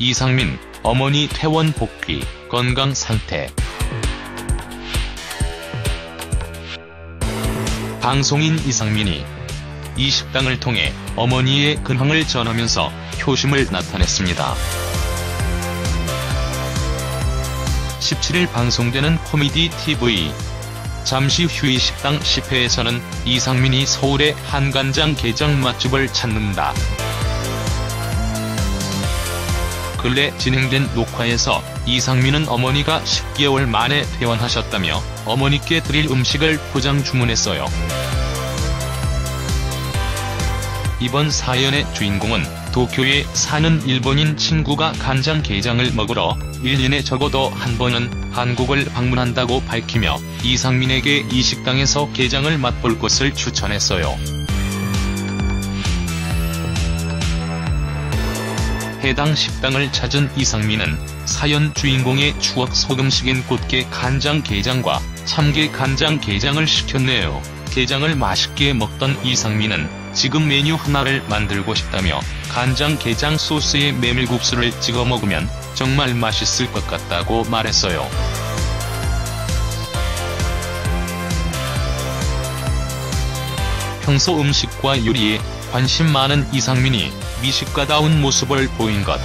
이상민, 어머니 퇴원 복귀, 건강 상태. 방송인 이상민이 이 식당을 통해 어머니의 근황을 전하면서 효심을 나타냈습니다. 17일 방송되는 코미디 TV 잠시 후이 식당 10회에서는 이상민이 서울의 한간장 게장 맛집을 찾는다. 근래 진행된 녹화에서 이상민은 어머니가 10개월 만에 퇴원하셨다며 어머니께 드릴 음식을 포장 주문했어요. 이번 사연의 주인공은 도쿄에 사는 일본인 친구가 간장게장을 먹으러 1년에 적어도 한 번은 한국을 방문한다고 밝히며 이상민에게 이 식당에서 게장을 맛볼 것을 추천했어요. 해당 식당을 찾은 이상민은 사연 주인공의 추억 소금식인 꽃게 간장 게장과 참게 간장 게장을 시켰네요. 게장을 맛있게 먹던 이상민은 지금 메뉴 하나를 만들고 싶다며 간장 게장 소스에 메밀국수를 찍어 먹으면 정말 맛있을 것 같다고 말했어요. 평소 음식과 요리에 관심 많은 이상민이 미식가다운 모습을 보인 것.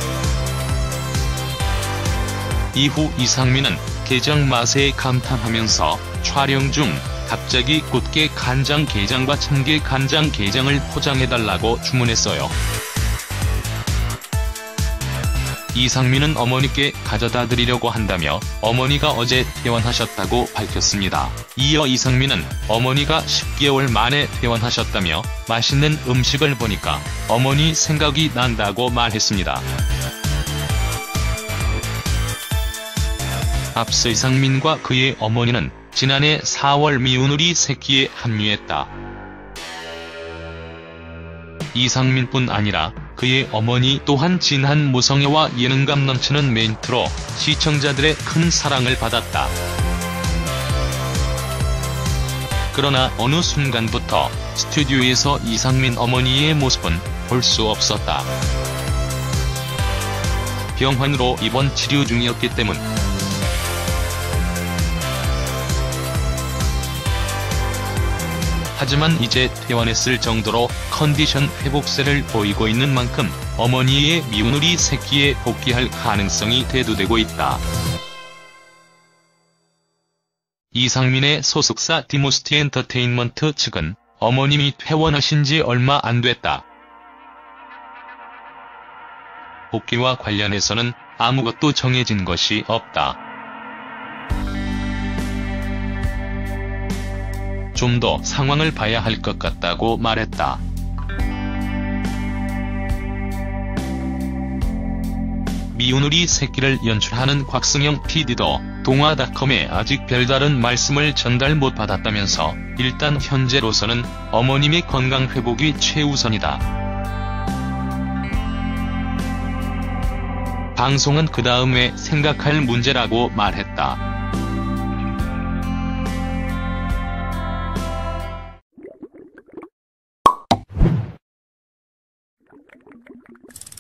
이후 이상민은 게장 맛에 감탄하면서 촬영 중 갑자기 꽃게 간장 게장과 참게 간장 게장을 포장해달라고 주문했어요. 이상민은 어머니께 가져다 드리려고 한다며 어머니가 어제 퇴원하셨다고 밝혔습니다. 이어 이상민은 어머니가 10개월 만에 퇴원하셨다며 맛있는 음식을 보니까 어머니 생각이 난다고 말했습니다. 앞서 이상민과 그의 어머니는 지난해 4월 미운우리 새끼에 합류했다. 이상민뿐 아니라 그의 어머니 또한 진한 모성애와 예능감 넘치는 멘트로 시청자들의 큰 사랑을 받았다. 그러나 어느 순간부터 스튜디오에서 이상민 어머니의 모습은 볼 수 없었다. 병환으로 입원 치료 중이었기 때문. 하지만 이제 퇴원했을 정도로 컨디션 회복세를 보이고 있는 만큼 어머니의 미운 우리 새끼에 복귀할 가능성이 대두되고 있다. 이상민의 소속사 디모스티 엔터테인먼트 측은 어머님이 퇴원하신 지 얼마 안 됐다. 복귀와 관련해서는 아무것도 정해진 것이 없다. 좀 더 상황을 봐야 할 것 같다고 말했다. 미운우리 새끼를 연출하는 곽승영 PD도 동화닷컴에 아직 별다른 말씀을 전달 못 받았다면서 일단 현재로서는 어머님의 건강 회복이 최우선이다. 방송은 그 다음에 생각할 문제라고 말했다. you.